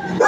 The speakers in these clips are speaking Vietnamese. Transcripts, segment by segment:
Ah!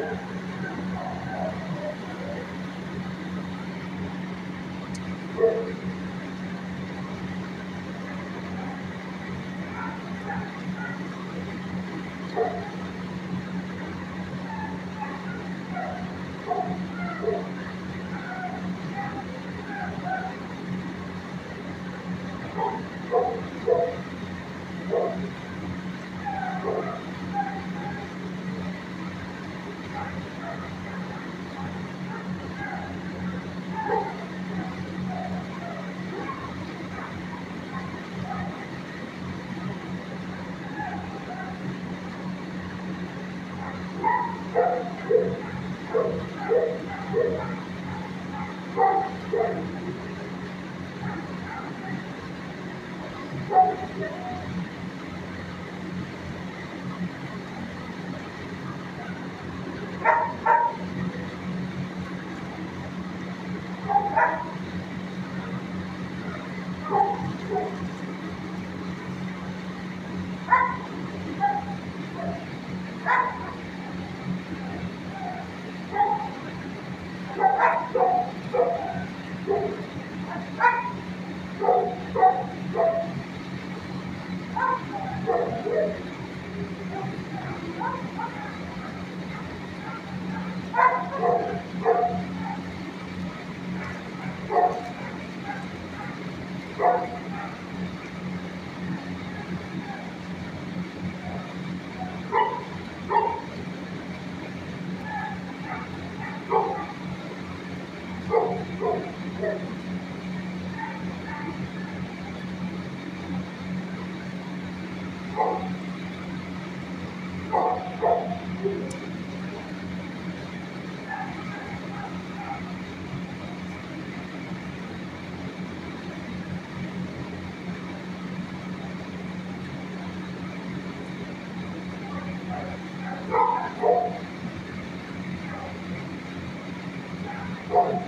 Thank Thank you.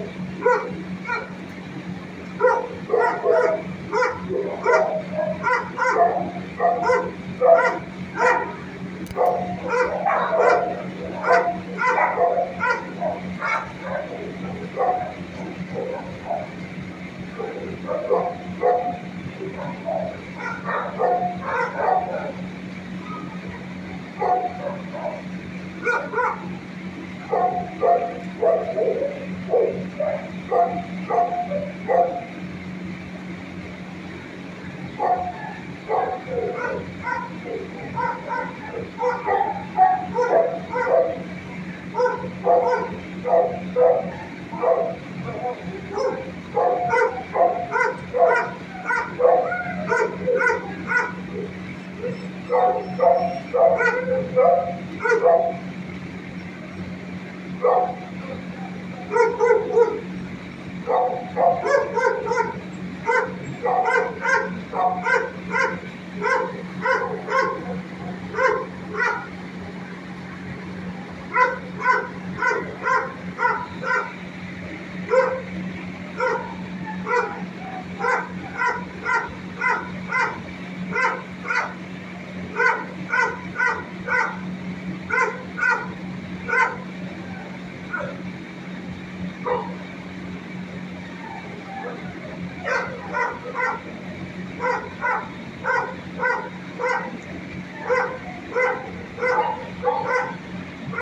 Ha!